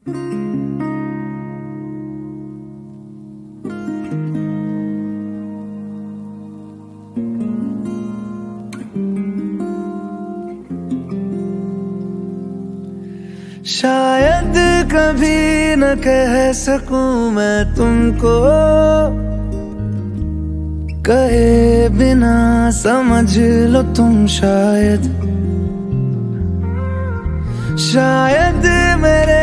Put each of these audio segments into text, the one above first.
शायद कभी न कह सकूँ मैं तुमको। कहे बिना समझ लो तुम शायद। शायद मेरे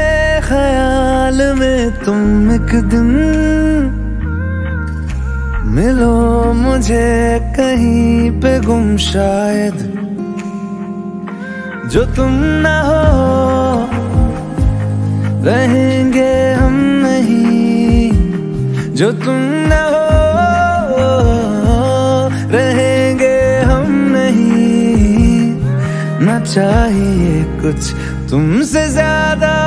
में तुम एक दिन मिलो मुझे कहीं पे गुम शायद। जो तुम ना हो, रहेंगे हम नहीं। जो तुम न हो, रहेंगे हम नहीं। न चाहिए कुछ तुमसे ज़्यादा।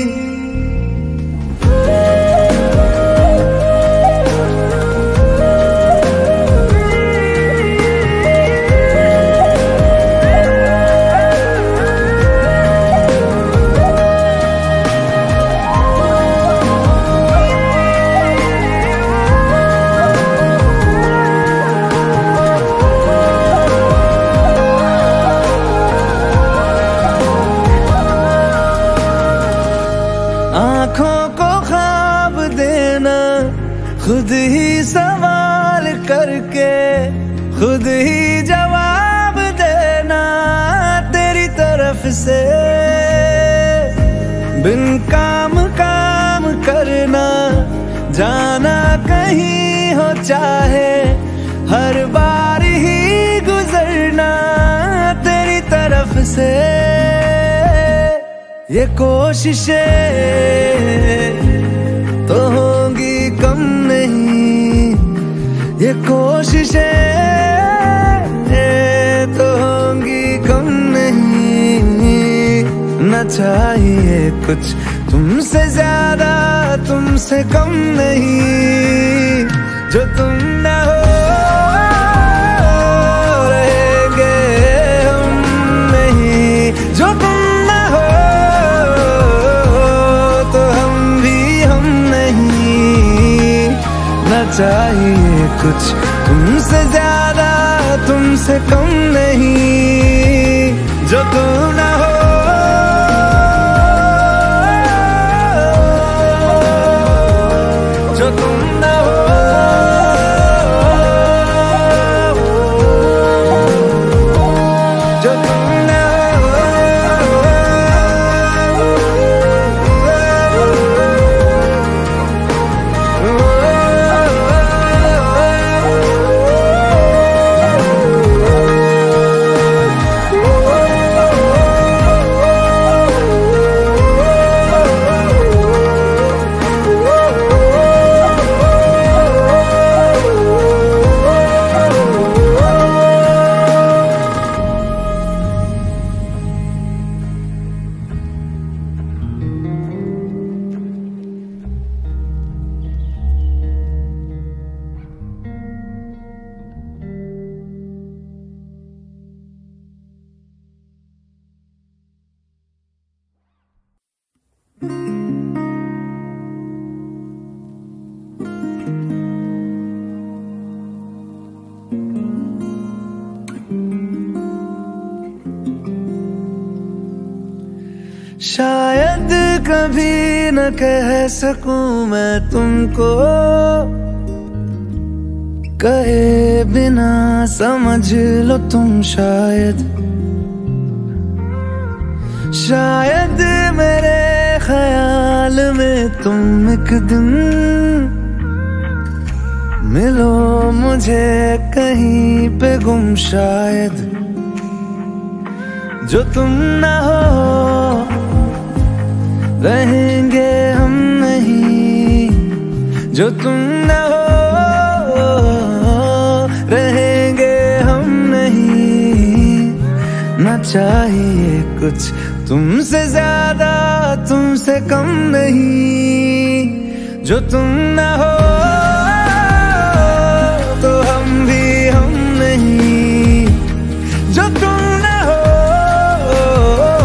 खुद ही सवाल करके, खुद ही जवाब देना तेरी तरफ़ से। बिन काम काम करना, जाना कहीं हो चाहे, हर बार ही गुजरना तेरी तरफ़ से। ये कोशिशें नहीं। ये कोशिशें तो होंगी कम नहीं। न चाहिए कुछ तुमसे ज़्यादा, तुमसे कम नहीं। जो तुम चाहिए कुछ। तुमसे ज़्यादा तुमसे कम नहीं। जो तुम शायद कभी न कह सकूँ मैं तुमको। कहे बिना समझ लो तुम शायद। शायद मेरे ख्याल में तुम एक दिन मिलो मुझे कहीं पे गुम शायद। जो तुम ना हो जो तुम न हो, रहेंगे हम नहीं। न चाहिए कुछ तुमसे ज़्यादा, तुमसे कम नहीं। जो तुम न हो